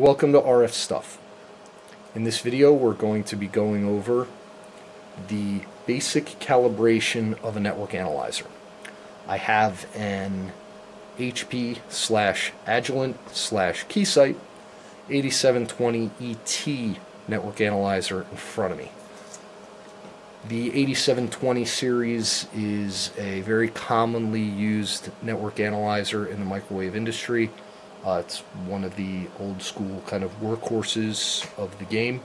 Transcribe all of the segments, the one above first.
Welcome to RF Stuff. In this video we're going to be going over the basic calibration of a network analyzer. I have an HP slash Agilent slash Keysight 8720 ET network analyzer in front of me. The 8720 series is a very commonly used network analyzer in the microwave industry. Uh, it's one of the old school kind of workhorses of the game.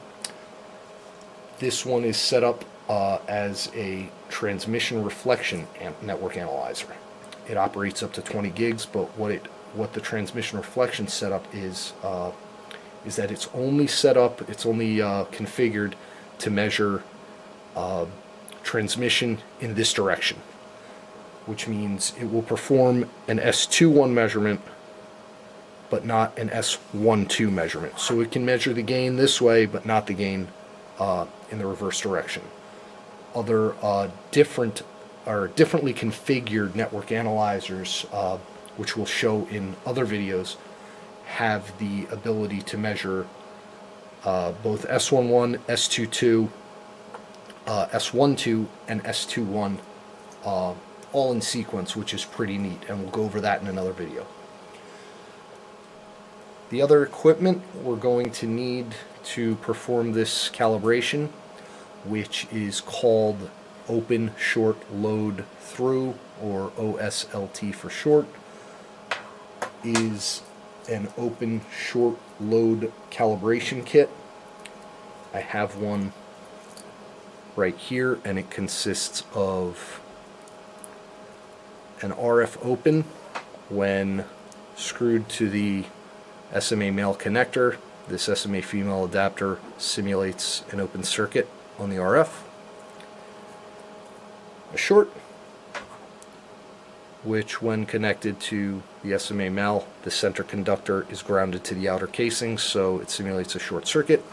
This one is set up uh, as a transmission reflection network analyzer. It operates up to 20 gigs, but what it what the transmission reflection setup is uh, is that it's only set up, it's only uh, configured to measure uh, transmission in this direction, which means it will perform an S21 measurement but not an S12 measurement. So it can measure the gain this way, but not the gain uh, in the reverse direction. Other uh, different or differently configured network analyzers, uh, which we'll show in other videos, have the ability to measure uh, both S11, S22, uh, S12, and S21 uh, all in sequence, which is pretty neat, and we'll go over that in another video. The other equipment we're going to need to perform this calibration, which is called Open Short Load Through, or OSLT for short, is an open short load calibration kit. I have one right here and it consists of an RF open when screwed to the SMA male connector. This SMA female adapter simulates an open circuit on the RF. A short which when connected to the SMA male, the center conductor is grounded to the outer casing, so it simulates a short circuit.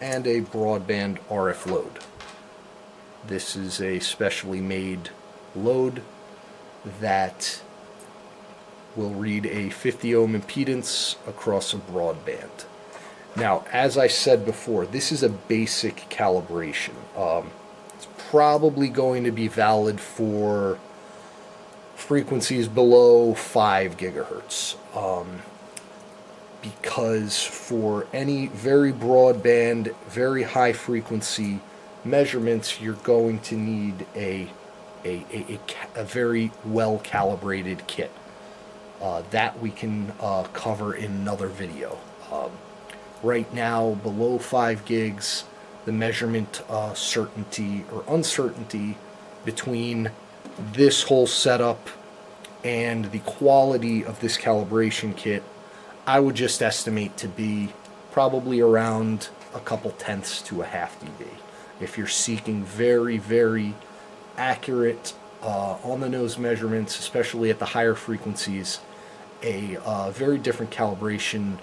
And a broadband RF load. This is a specially made load that will read a 50 ohm impedance across a broadband. Now, as I said before, this is a basic calibration. Um, probably going to be valid for frequencies below 5 gigahertz. Um, because for any very broadband, very high frequency measurements, you're going to need a, a, a, a, a very well calibrated kit. Uh, that we can uh, cover in another video. Um, right now, below 5 gigs, the measurement uh, certainty or uncertainty between this whole setup and the quality of this calibration kit I would just estimate to be probably around a couple tenths to a half dB. If you're seeking very, very accurate uh, on the nose measurements, especially at the higher frequencies, a uh, very different calibration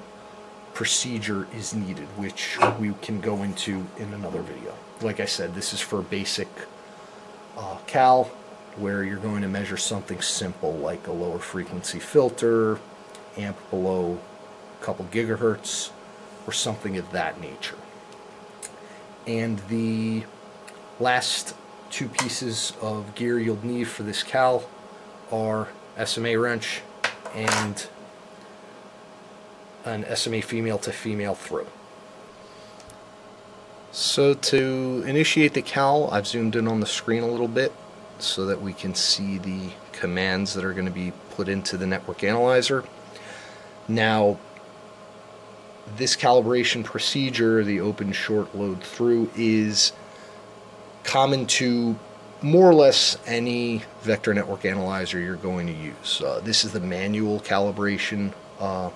procedure is needed, which we can go into in another video. Like I said, this is for basic uh, cal, where you're going to measure something simple like a lower frequency filter, amp below a couple gigahertz, or something of that nature. And the last two pieces of gear you'll need for this cal are SMA wrench and an SMA female to female through. So to initiate the cal, I've zoomed in on the screen a little bit so that we can see the commands that are going to be put into the network analyzer. Now, this calibration procedure, the open short load through, is common to more or less any vector network analyzer you're going to use. Uh, this is the manual calibration uh,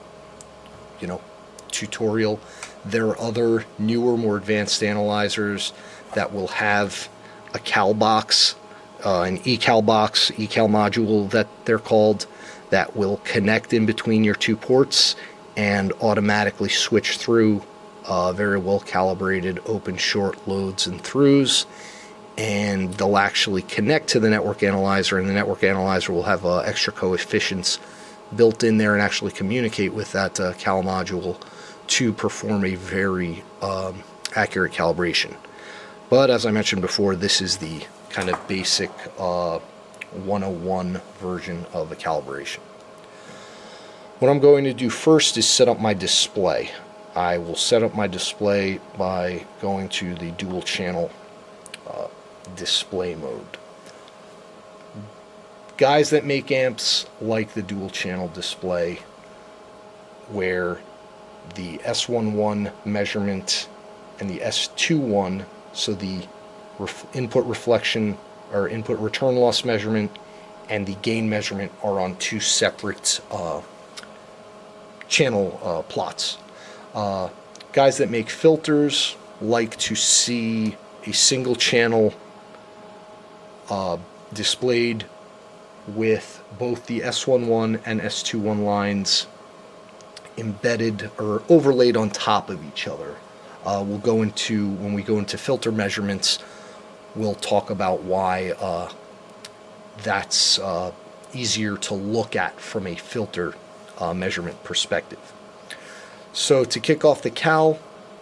you know, tutorial. There are other newer, more advanced analyzers that will have a cal box, uh, an ecal box, ecal module that they're called, that will connect in between your two ports and automatically switch through uh, very well calibrated open short loads and throughs and they'll actually connect to the network analyzer and the network analyzer will have uh, extra coefficients built in there and actually communicate with that uh, cal module to perform a very um, accurate calibration. But as I mentioned before, this is the kind of basic uh, 101 version of the calibration. What I'm going to do first is set up my display. I will set up my display by going to the dual channel uh, display mode. Guys that make amps like the dual channel display where the S11 measurement and the S21, so the ref input reflection or input return loss measurement and the gain measurement are on two separate uh, channel uh, plots. Uh, guys that make filters like to see a single channel uh, displayed with both the S11 and S21 lines embedded or overlaid on top of each other. Uh, we'll go into, when we go into filter measurements, we'll talk about why uh, that's uh, easier to look at from a filter uh, measurement perspective. So to kick off the cal,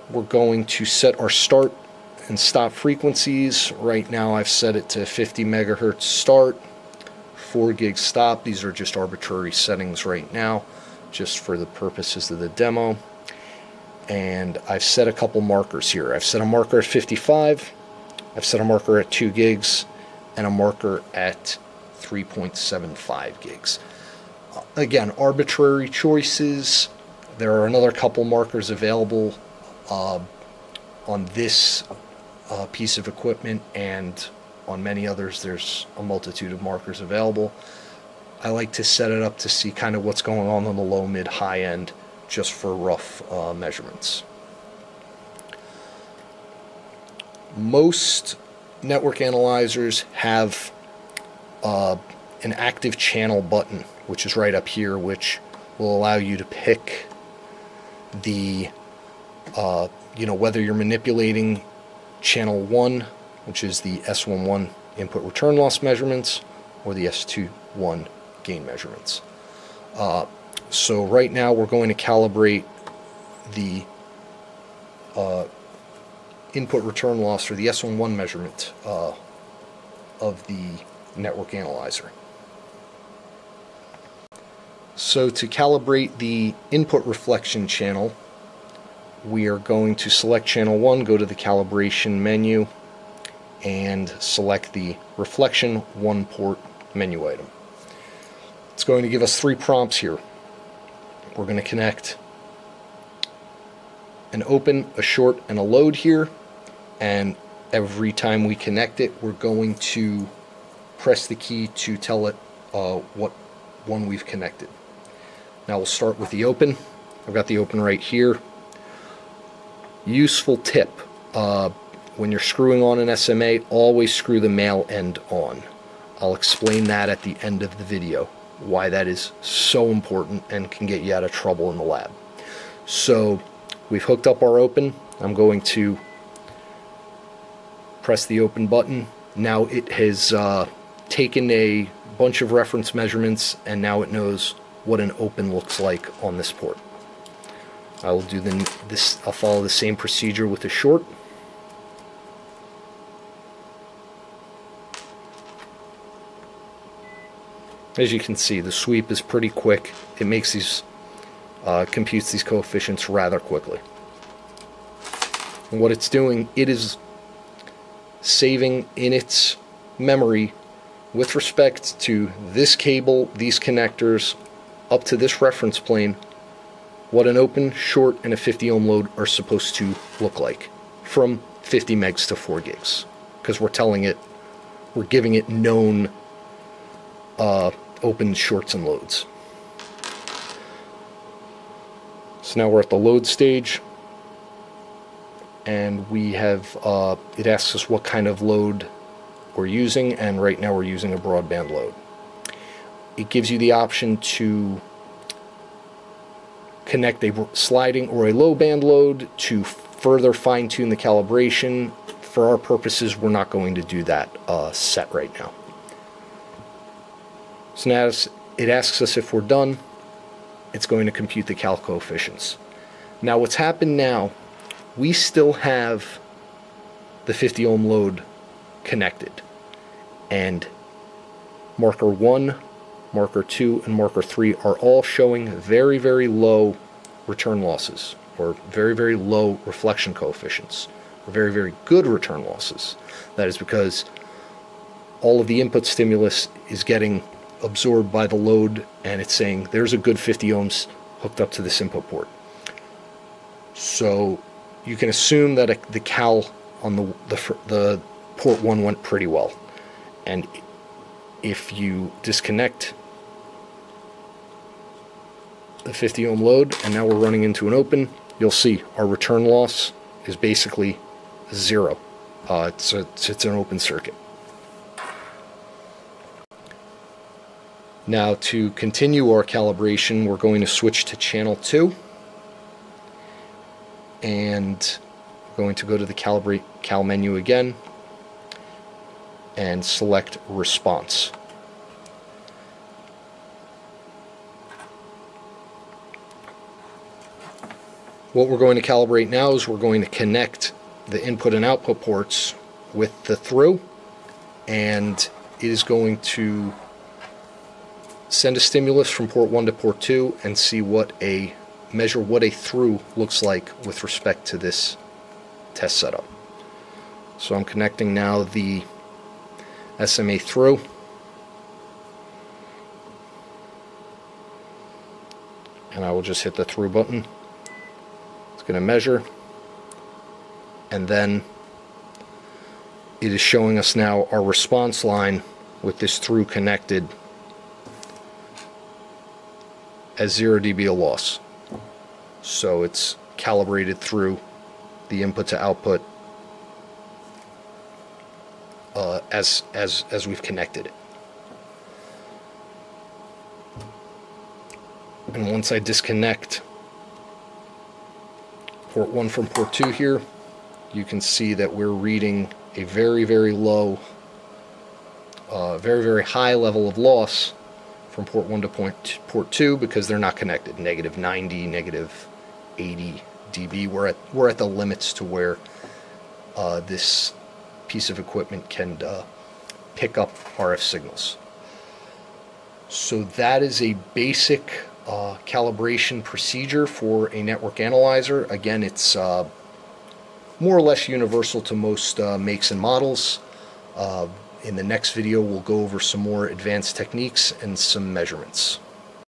we're going to set our start and stop frequencies. Right now I've set it to 50 megahertz start, 4 gig stop. These are just arbitrary settings right now, just for the purposes of the demo. And I've set a couple markers here. I've set a marker at 55, I've set a marker at 2 gigs, and a marker at 3.75 gigs. Again, arbitrary choices. There are another couple markers available uh, on this uh, piece of equipment and on many others there's a multitude of markers available. I like to set it up to see kind of what's going on on the low, mid, high end just for rough uh, measurements. Most network analyzers have uh, an active channel button, which is right up here, which will allow you to pick the, uh, you know, whether you're manipulating channel 1, which is the S11 input return loss measurements, or the S21 gain measurements. Uh, so right now we're going to calibrate the uh, input return loss or the S11 measurement uh, of the network analyzer. So to calibrate the input reflection channel, we are going to select channel 1, go to the calibration menu, and select the reflection one port menu item. It's going to give us three prompts here. We're going to connect an open, a short, and a load here. And every time we connect it, we're going to press the key to tell it uh, what one we've connected. Now we'll start with the open. I've got the open right here. Useful tip. Uh, when you're screwing on an SMA, always screw the male end on. I'll explain that at the end of the video why that is so important and can get you out of trouble in the lab. So we've hooked up our open. I'm going to press the open button. Now it has uh, taken a bunch of reference measurements and now it knows what an open looks like on this port. I will do the, this. I'll follow the same procedure with the short. As you can see, the sweep is pretty quick. It makes these, uh, computes these coefficients rather quickly. And what it's doing, it is saving in its memory with respect to this cable, these connectors, up to this reference plane, what an open, short, and a 50 ohm load are supposed to look like from 50 megs to 4 gigs. Because we're telling it, we're giving it known uh, open shorts and loads. So now we're at the load stage and we have, uh, it asks us what kind of load we're using and right now we're using a broadband load. It gives you the option to connect a sliding or a low band load to further fine tune the calibration. For our purposes, we're not going to do that uh, set right now. So now it asks us if we're done. it's going to compute the cal coefficients. Now what's happened now, we still have the 50 ohm load connected. And marker 1, marker 2, and marker 3 are all showing very, very low return losses or very, very low reflection coefficients or very, very good return losses. That is because all of the input stimulus is getting absorbed by the load and it's saying there's a good 50 ohms hooked up to this input port. So you can assume that the cal on the, the, the port 1 went pretty well. And if you disconnect the 50 ohm load and now we're running into an open, you'll see our return loss is basically zero. Uh, it's, a, it's an open circuit. Now to continue our calibration, we're going to switch to channel 2 and we're going to go to the calibrate cal menu again and select response. What we're going to calibrate now is we're going to connect the input and output ports with the through and it is going to send a stimulus from port 1 to port 2 and see what a measure what a through looks like with respect to this test setup. So I'm connecting now the SMA through. And I will just hit the through button. Going to measure. And then it is showing us now our response line with this through connected as 0 dB of loss. So it's calibrated through the input to output uh, as, as, as we've connected it. And once I disconnect port 1 from port 2 here, you can see that we're reading a very, very low, uh, very, very high level of loss from port 1 to point, port 2 because they're not connected. Negative 90, negative 80 dB. We're at, we're at the limits to where uh, this piece of equipment can uh, pick up RF signals. So that is a basic uh, calibration procedure for a network analyzer. Again, it's uh, more or less universal to most uh, makes and models. Uh, in the next video, we'll go over some more advanced techniques and some measurements.